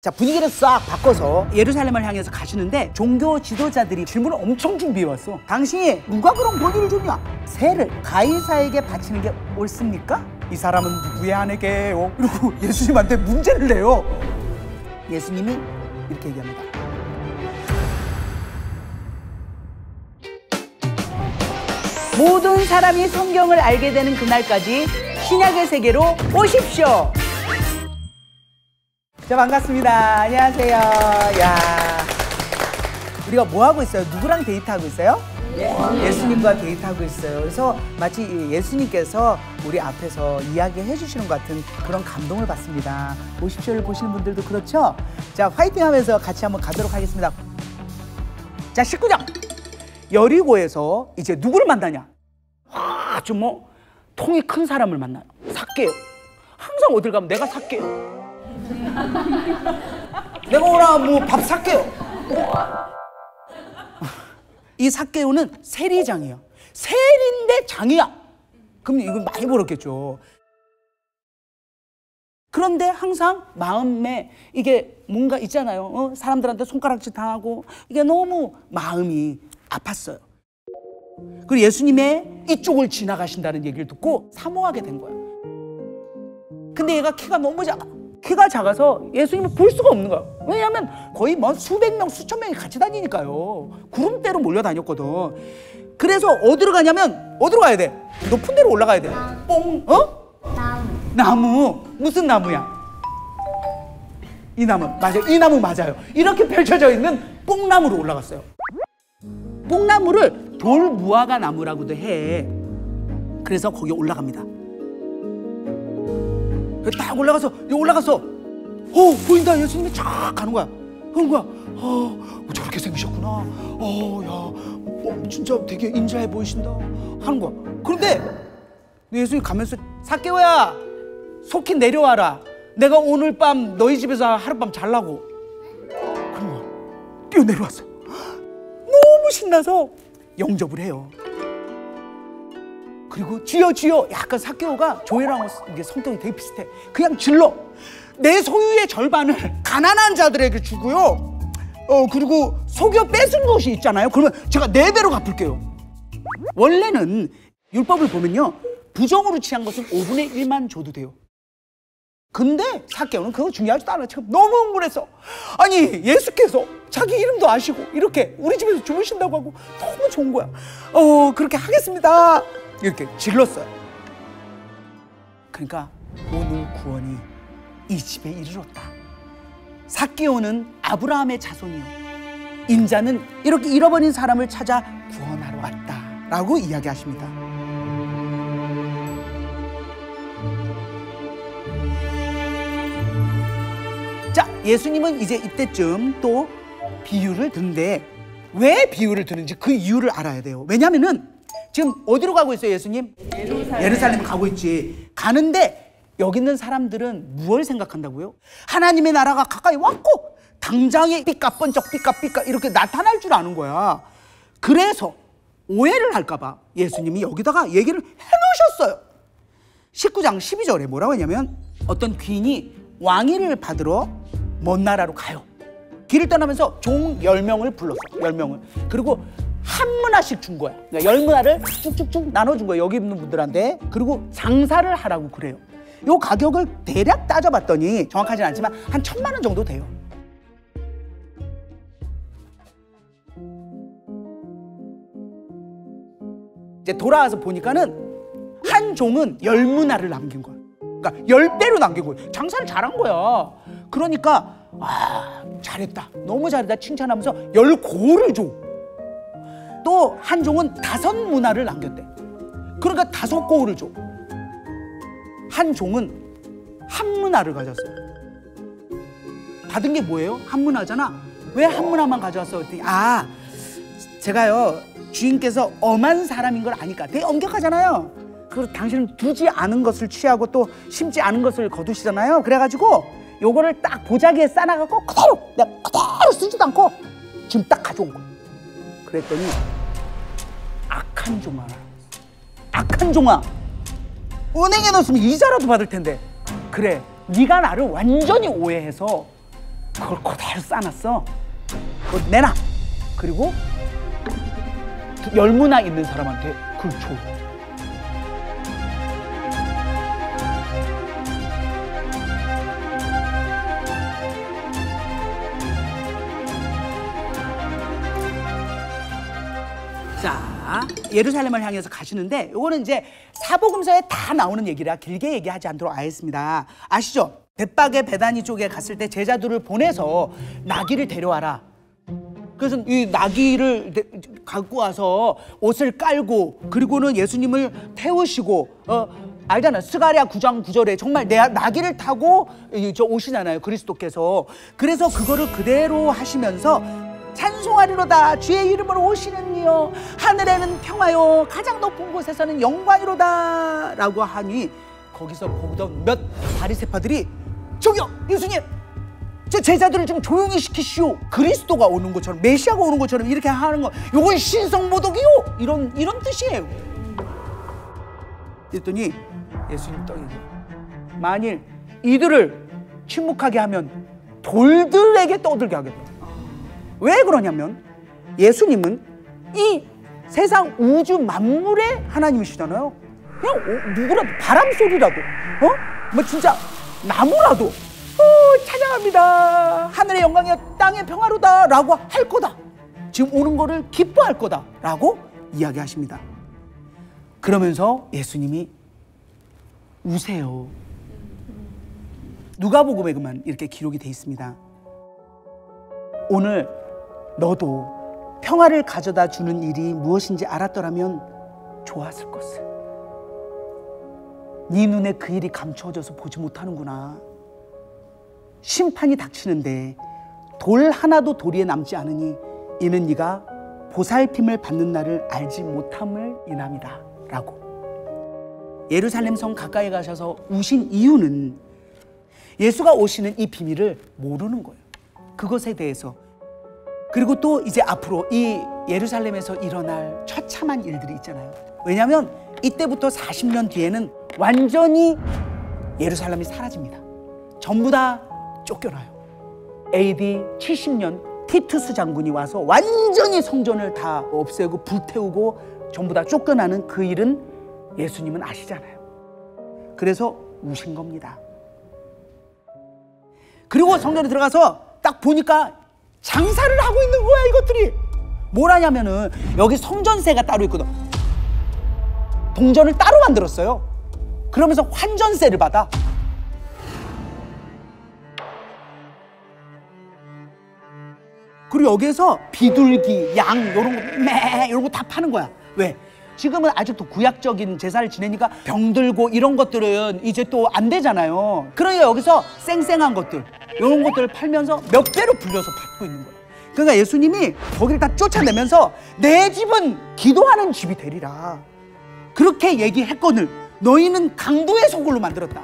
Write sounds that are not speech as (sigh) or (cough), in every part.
자 분위기를 싹 바꿔서 예루살렘을 향해서 가시는데 종교 지도자들이 질문을 엄청 준비해 왔어. 당신이 누가 그런 권위를 줬냐? 세를 가이사에게 바치는 게 옳습니까? 이 사람은 누구의 아내게요? 이러고 예수님한테 문제를 내요. 예수님이 이렇게 얘기합니다. 모든 사람이 성경을 알게 되는 그날까지 신약의 세계로 오십시오. 자 반갑습니다. 안녕하세요. 야 우리가 뭐 하고 있어요? 누구랑 데이트하고 있어요? 예수님과 데이트하고 있어요. 그래서 마치 예수님께서 우리 앞에서 이야기해 주시는 것 같은 그런 감동을 받습니다. 오십시오를 보시는 분들도 그렇죠? 자 화이팅 하면서 같이 한번 가도록 하겠습니다. 자 19장 여리고에서 이제 누구를 만나냐? 아주 뭐 통이 큰 사람을 만나요. 삭개요. 항상 어딜 가면 내가 삭개요. (laughs) 내가 오라 뭐 밥 살게요. 이 삭개오는 세리장이에요. 세리인데 장이야. 그럼 이건 많이 벌었겠죠. 그런데 항상 마음에 이게 뭔가 있잖아요. 어? 사람들한테 손가락질 당하고 이게 너무 마음이 아팠어요. 그리고 예수님의 이쪽을 지나가신다는 얘기를 듣고 사모하게 된 거예요. 근데 얘가 키가 너무 작아. 키가 작아서 예수님을 볼 수가 없는 거야. 왜냐하면 거의 뭐 수백 명, 수천 명이 같이 다니니까요. 구름대로 몰려다녔거든. 그래서 어디로 가냐면 어디로 가야 돼? 높은 데로 올라가야 돼. 뽕, 어? 나무. 나무. 무슨 나무야? 이 나무. 맞아요. 이 나무 맞아요. 이렇게 펼쳐져 있는 뽕나무로 올라갔어요. 뽕나무를 돌무화과 나무라고도 해. 그래서 거기 올라갑니다. 딱 올라가서 올라가서. 어 보인다. 예수님이 쫙 가는 거야. 그런 거야. 어뭐 저렇게 생기셨구나. 어야 어, 진짜 되게 인자해 보이신다. 하는 거야. 그런데 예수님 가면서 사개오야 속히 내려와라. 내가 오늘 밤 너희 집에서 하룻밤 잘라고. 그런 거야. 뛰어 내려왔어 (gasps) 너무 신나서 영접을 해요 그리고 주여 주여 약간 사개오가 조회랑 이게 성격이 되게 비슷해. 그냥 질러. 내 소유의 절반을 가난한 자들에게 주고요. 어 그리고 속여 뺏은 것이 있잖아요. 그러면 제가 네 배로 갚을게요. 원래는 율법을 보면요. 부정으로 취한 것은 5분의 1만 줘도 돼요. 근데 사개오는 그거 중요하지도 않아. 지금 너무 흥분했어. 아니 예수께서 자기 이름도 아시고 이렇게 우리 집에서 주무신다고 하고 너무 좋은 거야. 어 그렇게 하겠습니다. 이렇게 질렀어요. 그러니까 오늘 구원이 이 집에 이르렀다. 사개오는 아브라함의 자손이요. 인자는 이렇게 잃어버린 사람을 찾아 구원하러 왔다 라고 이야기하십니다. 자, 예수님은 이제 이때쯤 또 비유를 듣는데 왜 비유를 드는지 그 이유를 알아야 돼요. 왜냐하면은 지금 어디로 가고 있어요, 예수님? 예루살렘. 예루살렘 가고 있지. 가는데 여기 있는 사람들은 무엇을 생각한다고요? 하나님의 나라가 가까이 왔고 당장에 삐까 번쩍 삐까 삐까 이렇게 나타날 줄 아는 거야. 그래서 오해를 할까봐 예수님이 여기다가 얘기를 해놓으셨어요. 19장 12절에 뭐라고 했냐면 어떤 귀인이 왕위를 받으러 먼 나라로 가요. 길을 떠나면서 종 10명을 불렀어. 10명을. 그리고 한 문화씩 준 거야. 그러니까 열 문화를 쭉쭉쭉 나눠준 거야. 여기 있는 분들한테. 그리고 장사를 하라고 그래요. 요 가격을 대략 따져봤더니 정확하진 않지만 한 천만 원 정도 돼요. 이제 돌아와서 보니까는 한 종은 열 문화를 남긴 거야. 그러니까 열 배로 남긴 거야. 장사를 잘한 거야. 그러니까 아 잘했다. 너무 잘했다. 칭찬하면서 열 고를 줘. 또 한 종은 다섯 문화를 남겼대. 그러니까 다섯 고를 줘. 한 종은 한 문화를 가졌어요. 받은 게 뭐예요? 한 문화잖아. 왜 한 문화만 가져왔어? 그랬더니 아 제가요 주인께서 엄한 사람인 걸 아니까 되게 엄격하잖아요. 그리고 당신은 두지 않은 것을 취하고 또 심지 않은 것을 거두시잖아요. 그래가지고 요거를 딱 보자기에 싸놔갖고 그대로 내가 그대로 쓰지도 않고 지금 딱 가져온 거야. 그랬더니 악한 종아, 악한 종아. 은행에 넣었으면 이자라도 받을 텐데. 그래, 네가 나를 완전히 오해해서 그걸 그대로 싸놨어. 그걸 내놔. 그리고 열무나 있는 사람한테 그걸 줘. 예루살렘을 향해서 가시는데 요거는 이제 사복음서에 다 나오는 얘기라 길게 얘기하지 않도록 하겠습니다. 아시죠? 벳박의 베다니 쪽에 갔을 때 제자들을 보내서 나귀를 데려와라. 그래서 이 나귀를 데- 갖고 와서 옷을 깔고 그리고는 예수님을 태우시고 어 알잖아 스가랴 구장 9절에 정말 내 나귀를 타고 이- 저 오시잖아요 그리스도께서 그래서 그거를 그대로 하시면서 찬송하리로다 주의 이름으로 오시는 이여 하늘에는 평화요 가장 높은 곳에서는 영광이로다 라고 하니 거기서 보던 몇 바리새파들이 저기요 예수님 저 제자들을 좀 조용히 시키시오. 그리스도가 오는 것처럼 메시아가 오는 것처럼 이렇게 하는 거. 요건 신성모독이요. 이런 이런 뜻이에요. 그랬더니 예수님 떡이 만일 이들을 침묵하게 하면 돌들에게 떠들게 하겠다. 왜 그러냐면 예수님은 이 세상 우주 만물의 하나님이시잖아요. 그냥 어, 누구라도 바람 소리라도 어? 뭐 진짜 나무라도 어, 찬양합니다. 하늘의 영광이야 땅의 평화로다라고 할 거다. 지금 오는 거를 기뻐할 거다라고 이야기하십니다. 그러면서 예수님이 우세요. 누가복음에 그만 이렇게 기록이 돼 있습니다. 오늘 너도 평화를 가져다 주는 일이 무엇인지 알았더라면 좋았을 것을. 네 눈에 그 일이 감추어져서 보지 못하는구나. 심판이 닥치는데 돌 하나도 도리에 남지 않으니 이는 네가 보살핌을 받는 날을 알지 못함을 인함이다. 라고. 예루살렘 성 가까이 가셔서 우신 이유는 예수가 오시는 이 비밀을 모르는 거예요. 그것에 대해서. 그리고 또 이제 앞으로 이 예루살렘에서 일어날 처참한 일들이 있잖아요. 왜냐하면 이때부터 40년 뒤에는 완전히 예루살렘이 사라집니다. 전부 다 쫓겨나요. AD 70년 티투스 장군이 와서 완전히 성전을 다 없애고 불태우고 전부 다 쫓겨나는 그 일은 예수님은 아시잖아요. 그래서 우신 겁니다. 그리고 성전에 들어가서 딱 보니까 장사를 하고 있는 거야 이것들이. 뭘 하냐면은 여기 성전세가 따로 있거든. 동전을 따로 만들었어요. 그러면서 환전세를 받아. 그리고 여기에서 비둘기, 양 이런 거 매 이런 거 다 파는 거야. 왜? 지금은 아직도 구약적인 제사를 지내니까 병들고 이런 것들은 이제 또 안 되잖아요. 그러니까 여기서 쌩쌩한 것들, 이런 것들을 팔면서 몇 배로 불려서 받고 있는 거예요. 그러니까 예수님이 거기를 다 쫓아내면서 내 집은 기도하는 집이 되리라. 그렇게 얘기했거늘 너희는 강도의 소굴로 만들었다.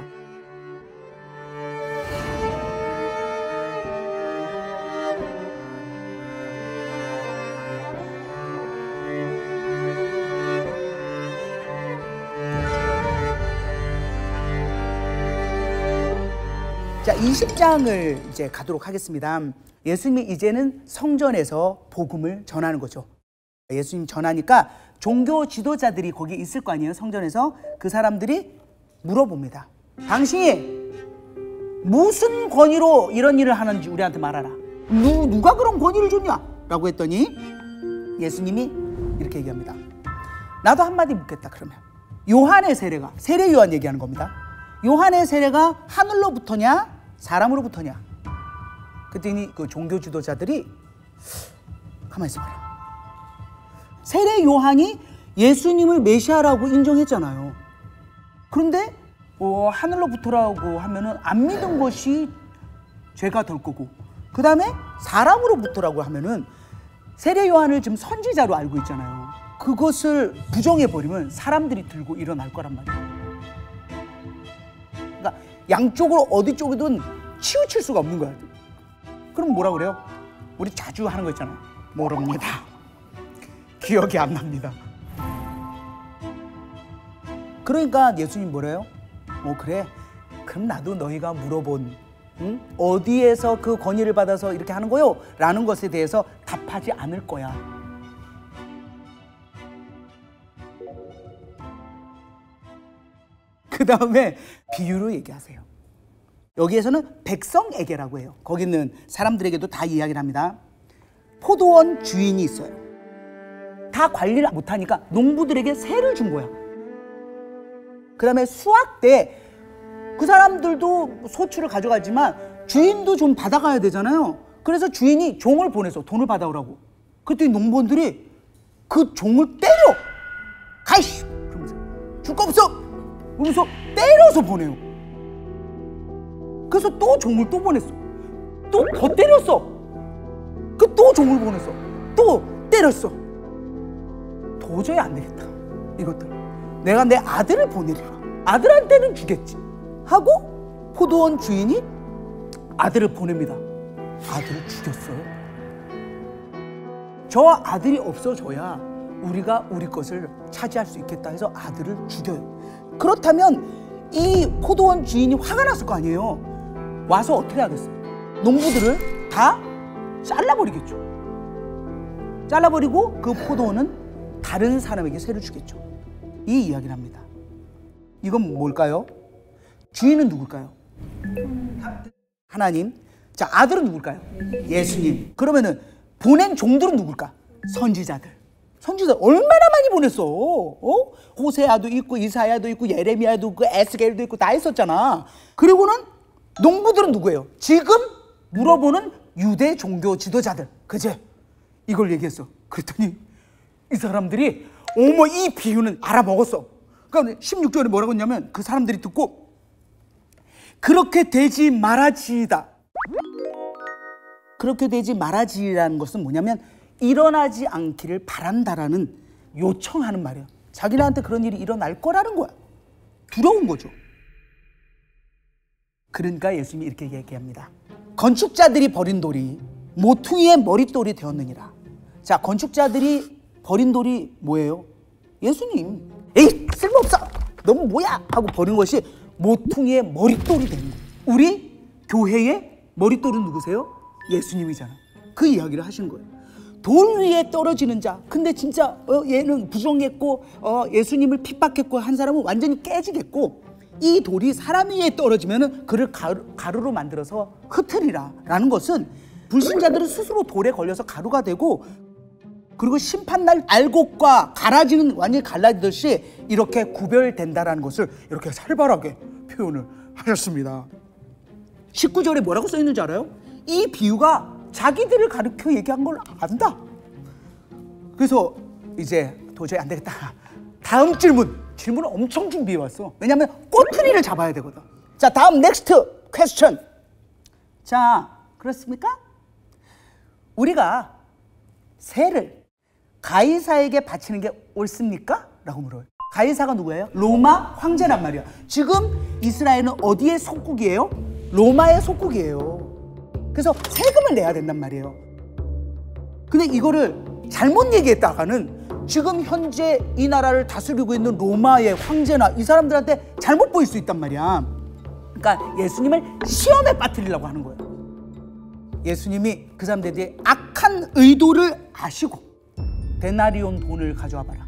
20장을 이제 가도록 하겠습니다. 예수님이 이제는 성전에서 복음을 전하는 거죠. 예수님 전하니까 종교 지도자들이 거기 있을 거 아니에요. 성전에서 그 사람들이 물어봅니다. 당신이 무슨 권위로 이런 일을 하는지 우리한테 말하라. 누, 누가 그런 권위를 줬냐? 라고 했더니 예수님이 이렇게 얘기합니다. 나도 한마디 묻겠다 그러면 요한의 세례가 세례 요한 얘기하는 겁니다. 요한의 세례가 하늘로부터냐 사람으로부터냐? 그랬더니 그 종교 지도자들이 가만히 있어봐라. 세례 요한이 예수님을 메시아라고 인정했잖아요. 그런데 어, 하늘로부터라고 하면은 안 믿은 것이 죄가 될 거고 그 다음에 사람으로부터라고 하면은 세례 요한을 지금 선지자로 알고 있잖아요. 그것을 부정해 버리면 사람들이 들고 일어날 거란 말이에요. 양쪽으로 어디 쪽이든 치우칠 수가 없는 거야. 그럼 뭐라 그래요? 우리 자주 하는 거 있잖아. 모릅니다. (laughs) 기억이 안 납니다. 그러니까 예수님 뭐래요? 어 그래. 그럼 나도 너희가 물어본 응? 어디에서 그 권위를 받아서 이렇게 하는 거요? 라는 것에 대해서 답하지 않을 거야. 그 다음에 비유로 얘기하세요. 여기에서는 백성에게라고 해요. 거기 있는 사람들에게도 다 이야기를 합니다. 포도원 주인이 있어요. 다 관리를 못하니까 농부들에게 세를 준 거야. 그 다음에 수확 때 그 사람들도 소출을 가져가지만 주인도 좀 받아가야 되잖아요. 그래서 주인이 종을 보내서 돈을 받아오라고. 그랬더니 농부들이 그 종을 때려! 가이씨! 그러면서 줄 거 없어! 그러면서 때려서 보내요. 그래서 또 종을 또 보냈어. 또 더 때렸어. 그 또 종을 보냈어. 또 때렸어. 도저히 안 되겠다. 이것들. 내가 내 아들을 보내리라. 아들한테는 주겠지. 하고 포도원 주인이 아들을 보냅니다. 아들을 죽였어요. 저 아들이 없어져야 우리가 우리 것을 차지할 수 있겠다 해서 아들을 죽여요. 그렇다면 이 포도원 주인이 화가 났을 거 아니에요. 와서 어떻게 하겠어요? 농부들을 다 잘라버리겠죠. 잘라버리고 그 포도원은 다른 사람에게 세를 주겠죠. 이 이야기를 합니다. 이건 뭘까요? 주인은 누굴까요? 하나님. 자, 아들은 누굴까요? 예수님. 그러면은 보낸 종들은 누굴까? 선지자들. 선지자 얼마나 많이 보냈어. 어? 호세아도 있고 이사야도 있고 예레미야도 있고 에스겔도 있고 다 있었잖아. 그리고는 농부들은 누구예요? 지금 물어보는 유대 종교 지도자들. 그제? 이걸 얘기했어. 그랬더니 이 사람들이 어머 이 비유는 알아먹었어. 그러니까 16절에 뭐라고 했냐면 그 사람들이 듣고 그렇게 되지 말아지이다. 그렇게 되지 말아지라는 것은 뭐냐면 일어나지 않기를 바란다라는 요청하는 말이에요. 자기네한테 그런 일이 일어날 거라는 거야. 두려운 거죠. 그러니까 예수님이 이렇게 얘기합니다. 건축자들이 버린 돌이 모퉁이의 머릿돌이 되었느니라. 자, 건축자들이 버린 돌이 뭐예요? 예수님. 에이, 쓸모없어! 너무 뭐야! 하고 버린 것이 모퉁이의 머릿돌이 되는 거예요. 우리 교회의 머릿돌은 누구세요? 예수님이잖아. 그 이야기를 하신 거예요. 돌 위에 떨어지는 자. 근데 진짜 어, 얘는 부정했고 어, 예수님을 핍박했고 한 사람은 완전히 깨지겠고 이 돌이 사람 위에 떨어지면은 그를 가루, 가루로 만들어서 흩으리라라는 것은 불신자들은 스스로 돌에 걸려서 가루가 되고 그리고 심판날 알곡과 가라지는 완전히 갈라지듯이 이렇게 구별된다라는 것을 이렇게 살벌하게 표현을 하셨습니다. 19절에 뭐라고 써 있는지 알아요? 이 비유가 자기들을 가르쳐 얘기한 걸 안다. 그래서 이제 도저히 안 되겠다. 다음 질문. 질문을 엄청 준비해 왔어. 왜냐하면 꼬투리를 잡아야 되거든. 자, 다음 next question. 자, 그렇습니까? 우리가 세를 가이사에게 바치는 게 옳습니까? 라고 물어요. 가이사가 누구예요? 로마 황제란 말이야. 지금 이스라엘은 어디의 속국이에요? 로마의 속국이에요. 그래서 세금을 내야 된단 말이에요. 근데 이거를 잘못 얘기했다가는 지금 현재 이 나라를 다스리고 있는 로마의 황제나 이 사람들한테 잘못 보일 수 있단 말이야. 그러니까 예수님을 시험에 빠뜨리려고 하는 거예요. 예수님이 그 사람들에 악한 의도를 아시고 데나리온 돈을 가져와 봐라.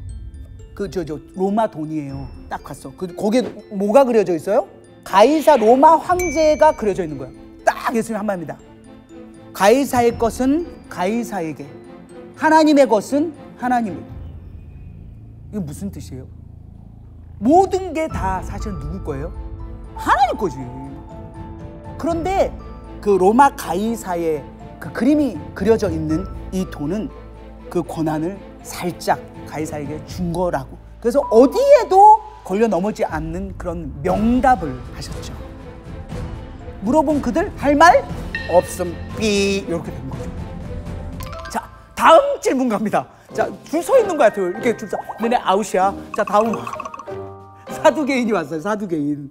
그 저 저 로마 돈이에요. 딱 갔어. 그 거기에 뭐가 그려져 있어요? 가이사 로마 황제가 그려져 있는 거예요. 딱 예수님 한 말입니다. 가이사의 것은 가이사에게, 하나님의 것은 하나님에게. 이게 무슨 뜻이에요? 모든 게 다 사실 누구 거예요? 하나님 거지. 그런데 그 로마 가이사의 그 그림이 그려져 있는 이 돈은 그 권한을 살짝 가이사에게 준 거라고. 그래서 어디에도 걸려 넘어지 않는 그런 명답을 하셨죠. 물어본 그들 할 말 없음 삐 이렇게 된 거죠. 자 다음 질문 갑니다. 자줄 서 있는 거 같아요. 이렇게 줄 서. 너네 아웃이야. 자 다음 사두개인이 왔어요. 사두개인.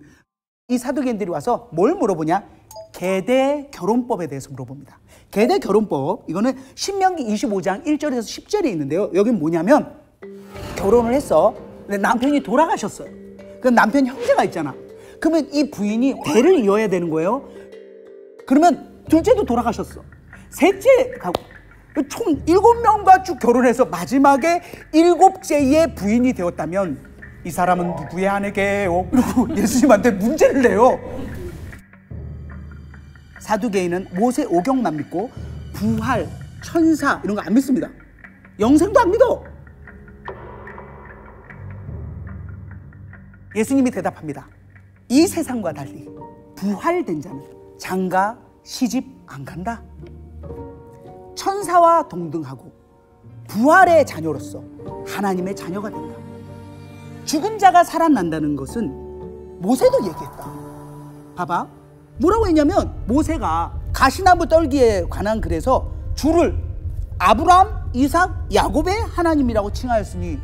이 사두개인들이 와서 뭘 물어보냐? 계대 결혼법에 대해서 물어봅니다. 계대 결혼법 이거는 신명기 25장 1절에서 10절에 있는데요. 여긴 뭐냐면 결혼을 했어. 근데 남편이 돌아가셨어요. 그 남편 형제가 있잖아. 그러면 이 부인이 대를 이어야 되는 거예요. 그러면 둘째도 돌아가셨어. 셋째 가고 총 일곱 명과 쭉 결혼해서 마지막에 일곱째의 부인이 되었다면 이 사람은 누구의 아내게요? 그리고 (laughs) 예수님한테 문제를 내요. 사두개인은 모세 오경만 믿고 부활, 천사 이런 거 안 믿습니다. 영생도 안 믿어. 예수님이 대답합니다. 이 세상과 달리 부활된 자는 장가 시집 안 간다. 천사와 동등하고 부활의 자녀로서 하나님의 자녀가 된다. 죽은 자가 살아난다는 것은 모세도 얘기했다. 봐봐. 뭐라고 했냐면 모세가 가시나무 떨기에 관한 글에서 주를 아브라함, 이삭, 야곱의 하나님이라고 칭하였으니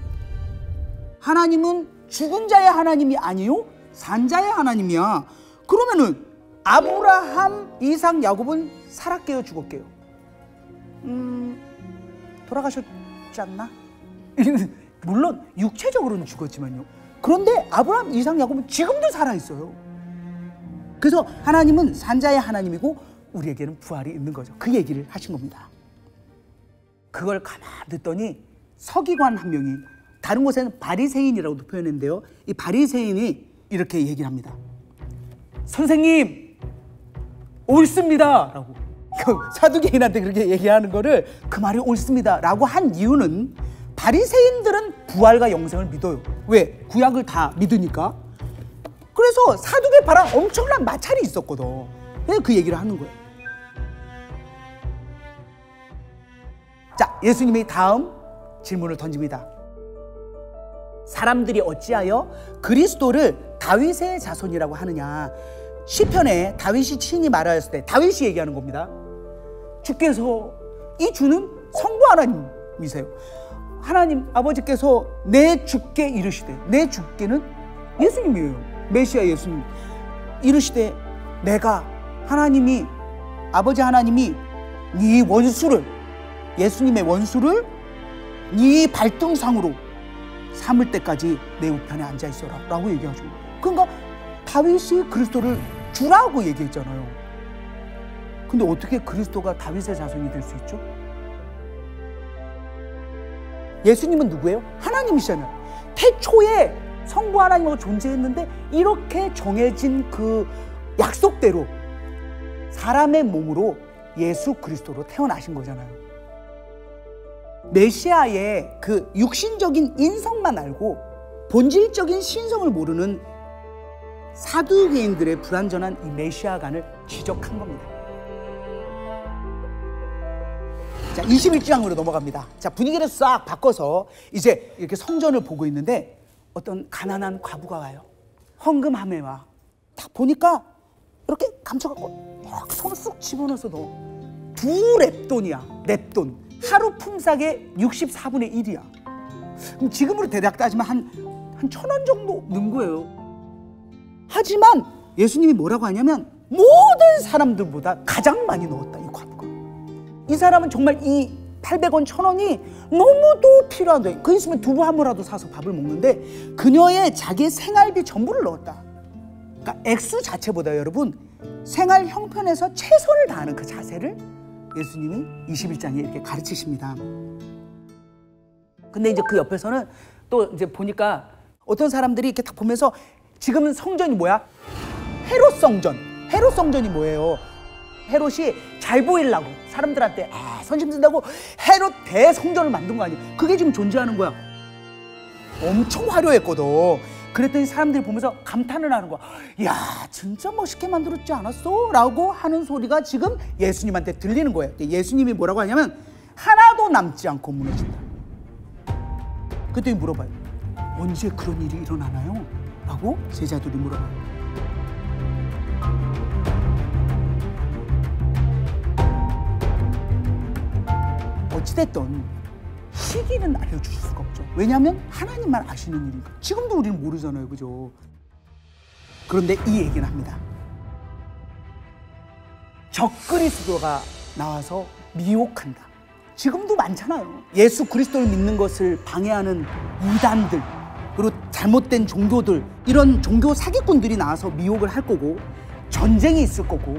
하나님은 죽은 자의 하나님이 아니요 산자의 하나님이야. 그러면은 아브라함, 이삭, 야곱은 살았게요, 죽었게요? 음, 돌아가셨지 않나? (laughs) 물론 육체적으로는 죽었지만요. 그런데 아브라함, 이삭, 야곱은 지금도 살아 있어요. 그래서 하나님은 산자의 하나님이고 우리에게는 부활이 있는 거죠. 그 얘기를 하신 겁니다. 그걸 가만 듣더니 서기관 한 명이 다른 곳에는 바리새인이라고도 표현했는데요. 이 바리새인이 이렇게 얘기를 합니다. 선생님 옳습니다 라고 그 사두개인한테 그렇게 얘기하는 거를 그 말이 옳습니다 라고 한 이유는 바리새인들은 부활과 영생을 믿어요. 왜? 구약을 다 믿으니까. 그래서 사두개파랑 엄청난 마찰이 있었거든. 그 얘기를 하는 거예요. 자, 예수님이 다음 질문을 던집니다. 사람들이 어찌하여 그리스도를 다윗의 자손이라고 하느냐? 시편에 다윗이 친히 말하였을 때 다윗이 얘기하는 겁니다. 주께서 이 주는 성부 하나님이세요. 하나님 아버지께서 내 주께 이르시되 내 주께는 예수님이에요. 메시아 예수님 이르시되 내가 하나님이 아버지 하나님이 네 원수를 예수님의 원수를 네 발등상으로 삼을 때까지 내 우편에 앉아 있어라 라고 얘기하죠. 그러니까 다윗이 그리스도를 주라고 얘기했잖아요. 근데 어떻게 그리스도가 다윗의 자손이 될 수 있죠? 예수님은 누구예요? 하나님이시잖아요. 태초에 성부 하나님하고 존재했는데 이렇게 정해진 그 약속대로 사람의 몸으로 예수 그리스도로 태어나신 거잖아요. 메시아의 그 육신적인 인성만 알고 본질적인 신성을 모르는 사두개인들의 불완전한 이 메시아관을 지적한 겁니다. 자, 21장으로 넘어갑니다. 자, 분위기를 싹 바꿔서 이제 이렇게 성전을 보고 있는데 어떤 가난한 과부가 와요. 헌금함에 와. 딱 보니까 이렇게 감춰갖고 이렇게 손을 쑥 집어넣어서 넣어. 두 랩돈이야. 랩돈. 하루 품삯의 64분의 1이야. 그럼 지금으로 대략 따지면 한, 한 천 원 정도 는 거예요. 하지만 예수님이 뭐라고 하냐면 모든 사람들보다 가장 많이 넣었다, 이 과부가. 이 사람은 정말 이 800원, 1000원이 너무도 필요한데 그 있으면 두부 한 무라도 사서 밥을 먹는데 그녀의 자기 생활비 전부를 넣었다. 그러니까 액수 자체보다 여러분 생활 형편에서 최선을 다하는 그 자세를 예수님이 21장에 이렇게 가르치십니다. 근데 이제 그 옆에서는 또 이제 보니까 어떤 사람들이 이렇게 딱 보면서 지금은 성전이 뭐야? 헤롯 성전. 헤롯 성전이 뭐예요? 헤롯이 잘 보이려고 사람들한테 아, 선심 쓴다고 헤롯 대성전을 만든 거 아니야? 그게 지금 존재하는 거야. 엄청 화려했거든. 그랬더니 사람들이 보면서 감탄을 하는 거야. 야, 진짜 멋있게 만들었지 않았어? 라고 하는 소리가 지금 예수님한테 들리는 거예요. 예수님이 뭐라고 하냐면 하나도 남지 않고 무너진다. 그랬더니 물어봐요. 언제 그런 일이 일어나나요? 라고 제자들이 물어봐요. 어찌됐든 시기는 알려주실 수가 없죠. 왜냐하면 하나님만 아시는 일이니까. 지금도 우리는 모르잖아요. 그죠? 그런데 이 얘기는 합니다. 적그리스도가 나와서 미혹한다. 지금도 많잖아요. 예수 그리스도를 믿는 것을 방해하는 이단들, 그리고 잘못된 종교들, 이런 종교 사기꾼들이 나와서 미혹을 할 거고, 전쟁이 있을 거고,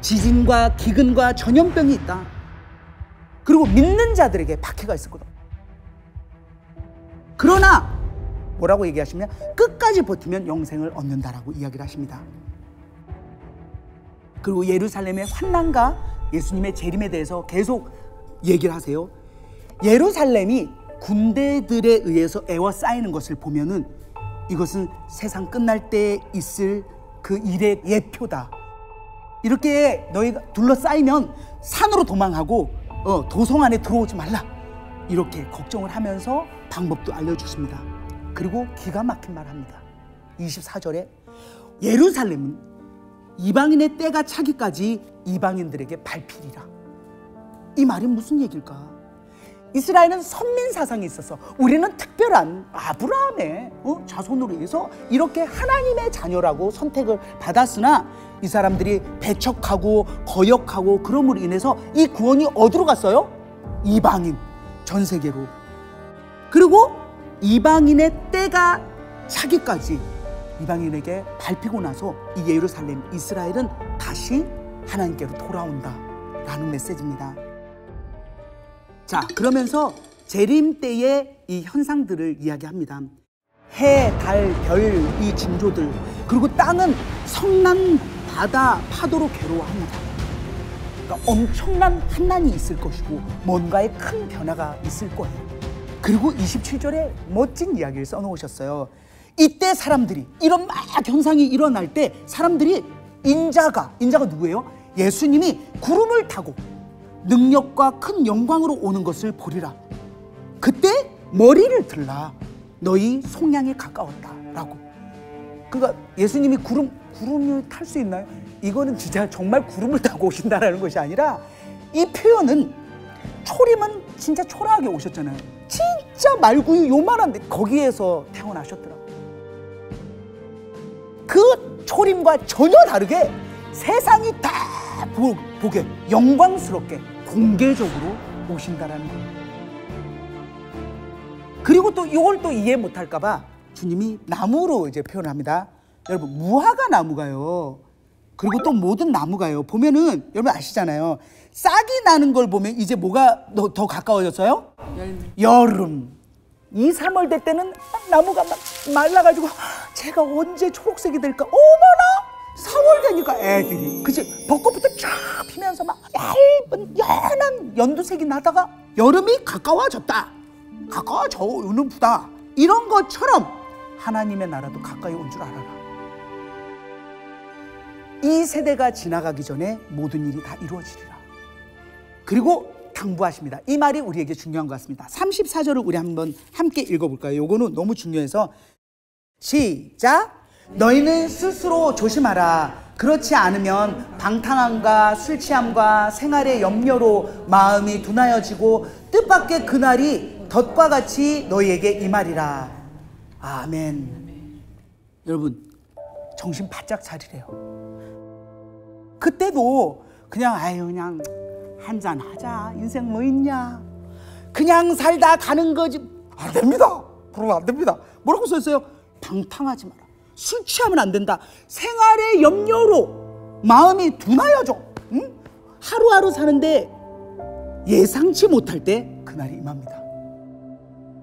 지진과 기근과 전염병이 있다. 그리고 믿는 자들에게 박해가 있을 거다. 그러나 뭐라고 얘기하시면 끝까지 버티면 영생을 얻는다라고 이야기를 하십니다. 그리고 예루살렘의 환난과 예수님의 재림에 대해서 계속 얘기를 하세요. 예루살렘이 군대들에 의해서 애워싸이는 것을 보면은 이것은 세상 끝날 때 있을 그 일의 예표다. 이렇게 너희가 둘러싸이면 산으로 도망하고 어, 도성 안에 들어오지 말라. 이렇게 걱정을 하면서 방법도 알려주십니다. 그리고 기가 막힌 말 합니다. 24절에 예루살렘은 이방인의 때가 차기까지 이방인들에게 발필이라. 이 말이 무슨 얘기일까? 이스라엘은 선민 사상이 있어서 우리는 특별한 아브라함의 어? 자손으로 인해서 이렇게 하나님의 자녀라고 선택을 받았으나 이 사람들이 배척하고 거역하고 그럼으로 인해서 이 구원이 어디로 갔어요? 이방인 전 세계로 그리고 이방인의 때가 차기까지 이방인에게 밟히고 나서 이 예루살렘 이스라엘은 다시 하나님께로 돌아온다라는 메시지입니다. 자, 그러면서 재림 때의 이 현상들을 이야기합니다. 해, 달, 별, 이 징조들, 그리고 땅은 성난 바다 파도로 괴로워합니다. 그러니까 엄청난 환난이 있을 것이고 뭔가의 큰 변화가 있을 거예요. 그리고 27절에 멋진 이야기를 써놓으셨어요. 이때 사람들이 이런 막 현상이 일어날 때 사람들이 인자가 인자가 누구예요? 예수님이 구름을 타고 능력과 큰 영광으로 오는 것을 보리라. 그때 머리를 들라. 너희 송양에 가까웠다라고. 그러니까 예수님이 구름 구름을 탈 수 있나요? 이거는 진짜 정말 구름을 타고 오신다라는 것이 아니라 이 표현은 초림은 진짜 초라하게 오셨잖아요. 진짜 말구유 요만한데 거기에서 태어나셨더라고요. 그 초림과 전혀 다르게 세상이 다 보, 보게 영광스럽게 공개적으로 오신다라는 거예요. 그리고 또 이걸 또 이해 못할까 봐 주님이 나무로 이제 표현합니다. 여러분 무화과 나무가요. 그리고 또 모든 나무가요. 보면은 여러분 아시잖아요. 싹이 나는 걸 보면 이제 뭐가 더, 더 가까워졌어요? 여름. 여름. 2, 3월 될 때는 나무가 막 말라가지고 제가 언제 초록색이 될까? 어머나! 4월 되니까 애들이. 그치? 벚꽃부터 쫙 피면서 막 얇은 연한 연두색이 나다가 여름이 가까워졌다. 가까워져 오는 부다 이런 것처럼 하나님의 나라도 가까이 온 줄 알아라. 이 세대가 지나가기 전에 모든 일이 다 이루어지리라. 그리고 당부하십니다. 이 말이 우리에게 중요한 것 같습니다. 34절을 우리 한번 함께 읽어볼까요? 요거는 너무 중요해서 시작 너희는 스스로 조심하라. 그렇지 않으면 방탕함과 술 취함과 생활의 염려로 마음이 둔하여지고 뜻밖의 그날이 덫과 같이 너희에게 임하리라. 아멘. 여러분, 정신 바짝 차리래요. 그때도 그냥 아유 그냥 한 잔 하자. 인생 뭐 있냐? 그냥 살다 가는 거지. 안 됩니다. 그러면 안 됩니다. 뭐라고 써 있어요? 방탕하지 마라. 술 취하면 안 된다. 생활의 염려로 마음이 둔하여져. 응? 하루하루 사는데 예상치 못할 때 그날이 임합니다.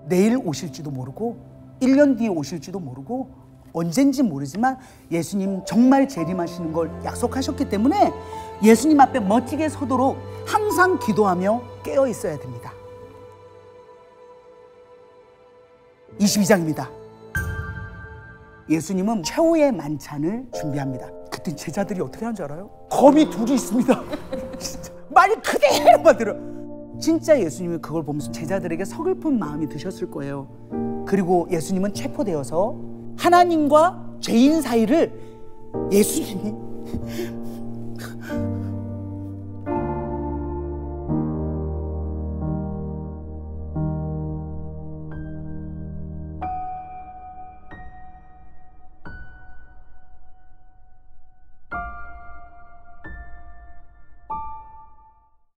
내일 오실지도 모르고 1년 뒤에 오실지도 모르고 언젠지 모르지만 예수님 정말 재림하시는 걸 약속하셨기 때문에 예수님 앞에 멋지게 서도록 항상 기도하며 깨어 있어야 됩니다. 22장입니다. 예수님은 최후의 만찬을 준비합니다. 그때 제자들이 어떻게 하는 줄 알아요? 검이 둘이 있습니다. (laughs) 진짜 말 그대로만 들어. 진짜 예수님이 그걸 보면서 제자들에게 서글픈 마음이 드셨을 거예요. 그리고 예수님은 체포되어서 하나님과 죄인 사이를 예수님이